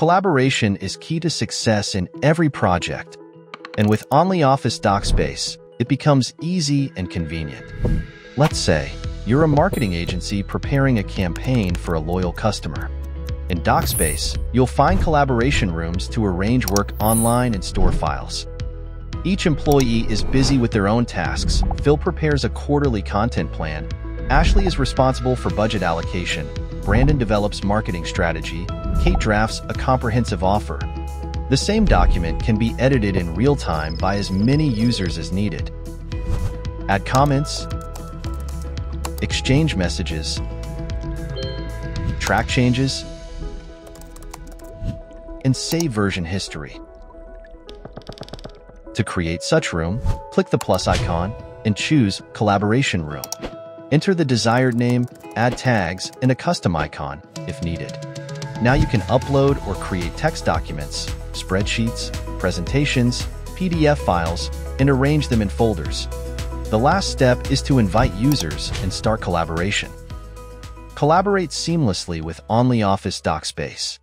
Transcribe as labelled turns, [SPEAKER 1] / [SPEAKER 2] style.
[SPEAKER 1] Collaboration is key to success in every project, and with OnlyOffice DocSpace, it becomes easy and convenient. Let's say you're a marketing agency preparing a campaign for a loyal customer. In DocSpace, you'll find collaboration rooms to arrange work online and store files. Each employee is busy with their own tasks. Phil prepares a quarterly content plan. Ashley is responsible for budget allocation. Brandon develops marketing strategy. Kate drafts a comprehensive offer. The same document can be edited in real time by as many users as needed. Add comments, exchange messages, track changes, and save version history. To create such room, click the plus icon and choose Collaboration Room. Enter the desired name, add tags, and a custom icon if needed. Now you can upload or create text documents, spreadsheets, presentations, PDF files, and arrange them in folders. The last step is to invite users and start collaboration. Collaborate seamlessly with OnlyOffice DocSpace.